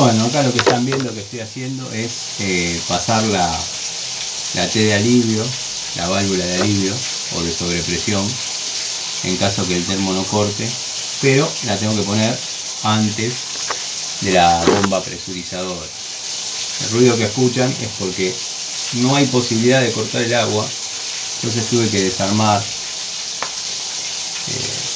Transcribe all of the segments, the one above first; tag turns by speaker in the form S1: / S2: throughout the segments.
S1: Bueno, acá lo que están viendo que estoy haciendo es eh, pasar la, la T de alivio, la válvula de alivio o de sobrepresión en caso que el termo no corte, pero la tengo que poner antes de la bomba presurizadora. El ruido que escuchan es porque no hay posibilidad de cortar el agua, entonces tuve que desarmar eh,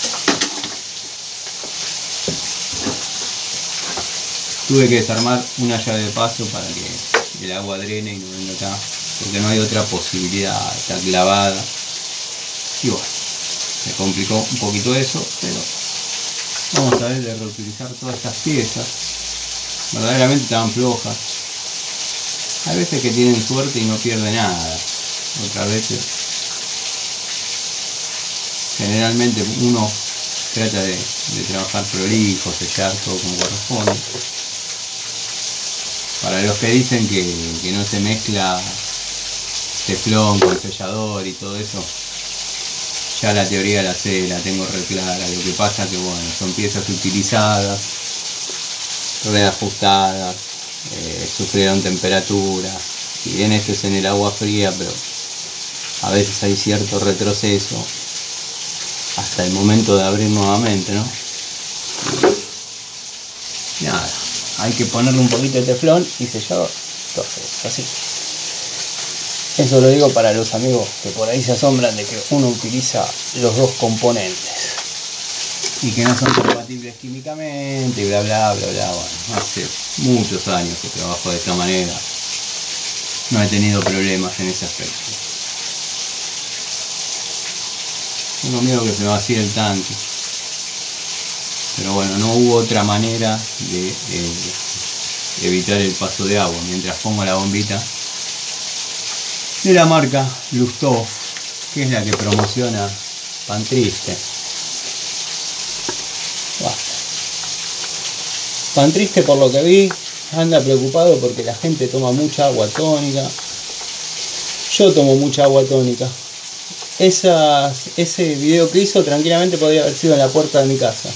S1: tuve que desarmar una llave de paso para que el agua drene y no venga acá porque no hay otra posibilidad, está clavada. Y bueno, se complicó un poquito eso pero vamos a ver de reutilizar todas estas piezas. Verdaderamente estaban flojas. Hay veces que tienen suerte y no pierde nada. Otras veces generalmente uno trata de, trabajar prolijo, sellar todo como corresponde para los que dicen que, no se mezcla teflón con sellador y todo eso, ya la teoría la sé, la tengo re clara. Lo que pasa que bueno, son piezas utilizadas, reajustadas, eh, sufrieron temperatura. Si bien esto es en el agua fría, pero a veces hay cierto retroceso hasta el momento de abrir nuevamente, ¿no? Nada hay que ponerle un poquito de teflón y sellar entonces así. Eso lo digo para los amigos que por ahí se asombran de que uno utiliza los dos componentes. Y que no son compatibles químicamente y bla bla bla bla bueno hace muchos años que trabajo de esta manera. No he tenido problemas en ese aspecto. Tengo miedo que se vacíe el tanque pero bueno, no hubo otra manera de eh, evitar el paso de agua. Mientras pongo la bombita de la marca Lustov, que es la que promociona Pan Triste. Pan Triste por lo que vi anda preocupado porque la gente toma mucha agua tónica. Yo tomo mucha agua tónica. ese video que hizo tranquilamente podría haber sido en la puerta de mi casa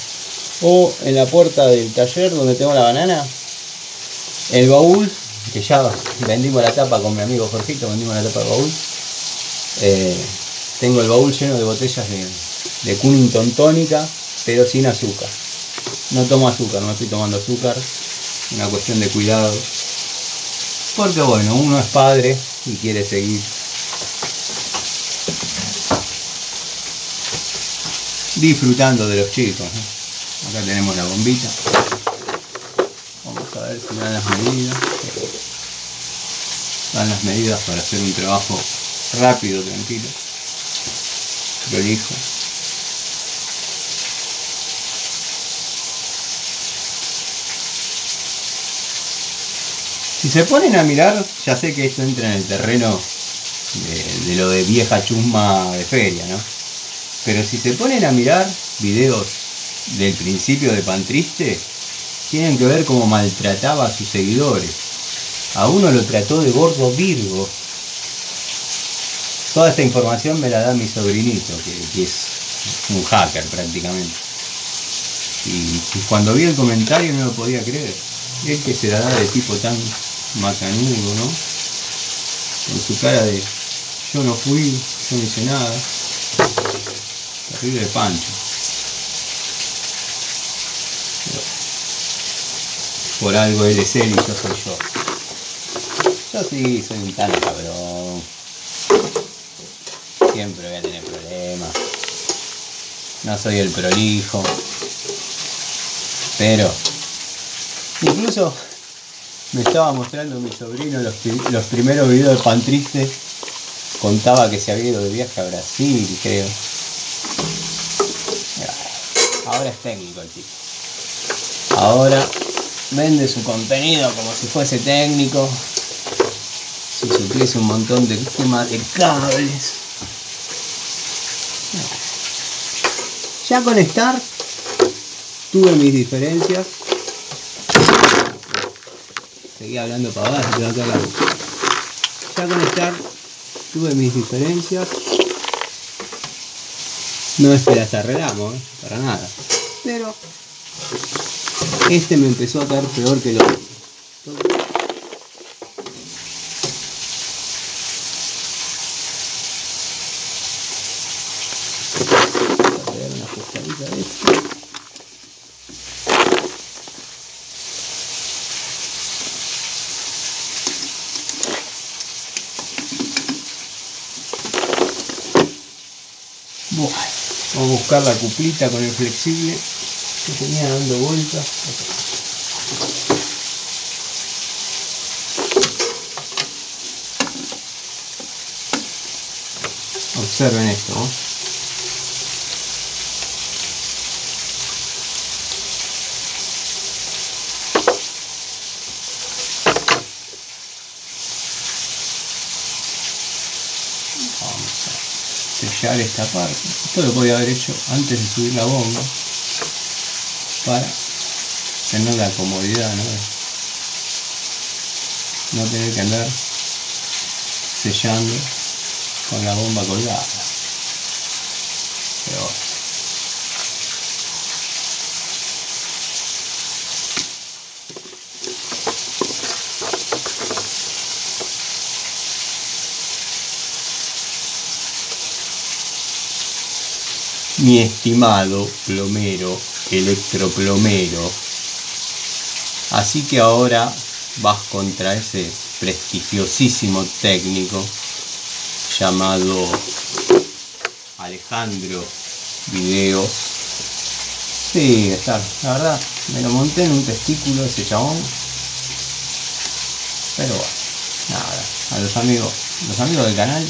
S1: o en la puerta del taller donde tengo la banana, el baúl, que ya vendimos la tapa con mi amigo Jorgito, vendimos la tapa del baúl. Eh, tengo el baúl lleno de botellas de, de Cunnington tónica, pero sin azúcar. No tomo azúcar, no estoy tomando azúcar, una cuestión de cuidado. Porque bueno, uno es padre y quiere seguir disfrutando de los chicos. Acá tenemos la bombita. Vamos a ver si dan las medidas. Dan las medidas para hacer un trabajo rápido, tranquilo, prolijo. Si se ponen a mirar, ya sé que esto entra en el terreno de, de, lo de vieja chusma de feria, ¿no? Pero si se ponen a mirar videos del principio de Pan Triste tienen que ver cómo maltrataba a sus seguidores. A uno lo trató de gordo Virgo. Toda esta información me la da mi sobrinito, que, es un hacker prácticamente. Y, cuando vi el comentario no lo podía creer. Es que se la da de tipo tan macanudo, ¿no? Con su cara de yo no fui, yo no hice nada. Terrible pancho. Por algo él es él y yo soy yo. Yo sí soy un tan cabrón. Siempre voy a tener problemas. No soy el prolijo. Pero incluso me estaba mostrando mi sobrino los, primeros videos de Pan Triste. Contaba que se había ido de viaje a Brasil, creo. Ahora es técnico el tipo. Ahora vende su contenido como si fuese técnico. Si supiese un montón de temas de cables. Ya con Star tuve mis diferencias. Seguí hablando para abajo, acá Ya con Star tuve mis diferencias. No es que las arreglamos, ¿eh? para nada. Pero este me empezó a caer peor que el otro. vamos a buscar la cuplita con el flexible que tenía dando vueltas. Observen esto. Vamos a sellar esta parte. Esto lo podía haber hecho antes de subir la bomba para tener la comodidad, ¿no? No tener que andar sellando con la bomba colgada. Mi estimado plomero, electroplomero. Así que ahora vas contra ese prestigiosísimo técnico llamado Alejandro Videos. Sí, está, la verdad, me lo monté en un testículo ese chabón. Pero bueno, nada, a los amigos, los amigos del canal,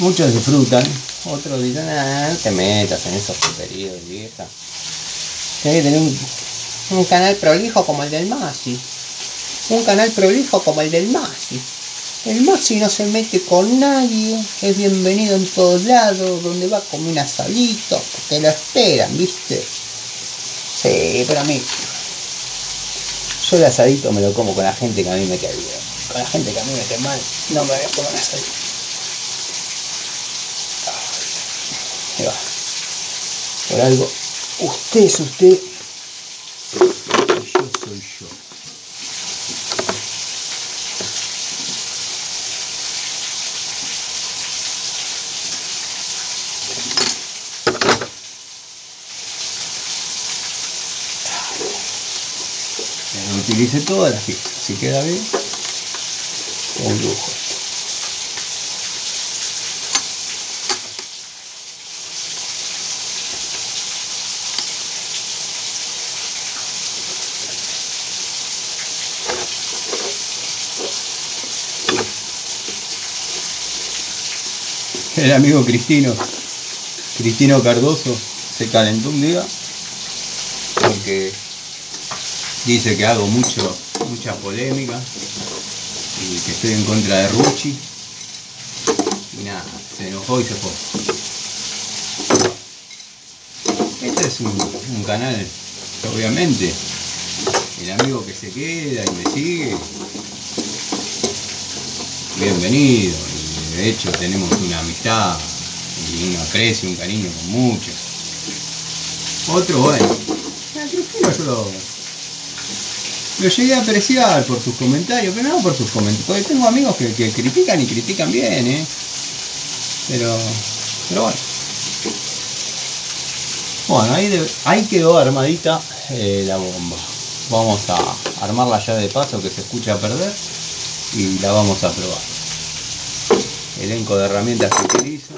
S1: muchos disfrutan, otros dicen, ah, te metas en esos puteríos, vieja. Tienes que tener un, un canal prolijo como el del Masi. Un canal prolijo como el del Masi. El Masi no se mete con nadie, es bienvenido en todos lados, donde va como un asadito, porque lo esperan, ¿viste? Sí, pero a mí. Yo el asadito me lo como con la gente que a mí me cae bien. Con la gente que a mí me cae mal, no me voy a comer asadito. Ahí. Por algo, usted es usted y yo soy yo. Utilice todas las piezas, si queda bien, un lujo. El amigo Cristino, Cristino Cardoso, se calentó un día porque dice que hago mucho, mucha polémica y que estoy en contra de Rucci. Y nada, se enojó y se fue. Este es un, canal obviamente el amigo que se queda y me sigue, bienvenido. De hecho tenemos una amistad y un aprecio, un cariño con muchos. Otro, bueno, yo lo, lo llegué a apreciar por sus comentarios, pero no por sus comentarios, porque tengo amigos que, critican y critican bien, ¿eh? Pero, pero bueno. Bueno, ahí, ahí quedó armadita eh, la bomba. Vamos a armarla ya de paso que se escucha perder y la vamos a probar. Elenco de herramientas que utilizo.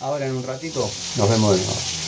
S1: Ahora en un ratito nos vemos de nuevo.